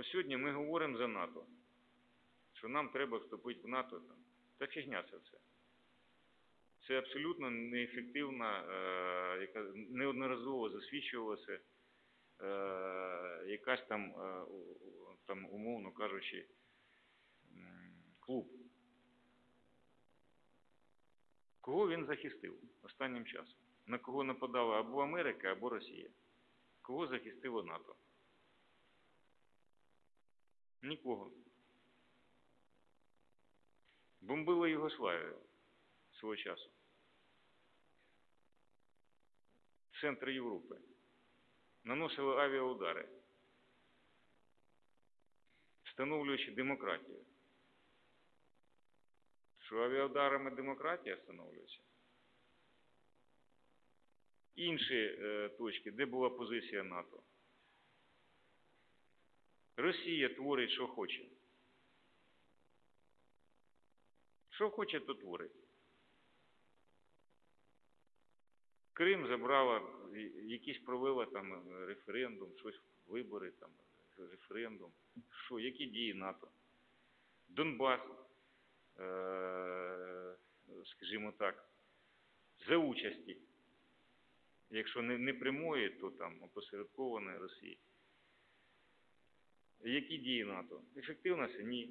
Ось сьогодні ми говоримо за НАТО, що нам треба вступити в НАТО. Та фігня це все. Це абсолютно неефективна, е, яка неодноразово засвідчувалася е, якась там, е, там, умовно кажучи, клуб. Кого він захистив останнім часом? На кого нападала або Америка, або Росія? Кого захистило НАТО? Нікого. Бомбило Югославію свого часу. Центр Європи. Наносило авіаудари, встановлюючи демократію. Що авіаударами демократія встановлюється? Інші е, точки, де була позиція НАТО? Росія творить, що хоче. Що хоче, то творить. Крим забрала, якісь провела там референдум, щось вибори, там, референдум. Що, які дії НАТО? Донбас, е, скажімо так, за участі, якщо не прямої, то там опосередкованої Росії. Які дії НАТО? Ефективності? Ні.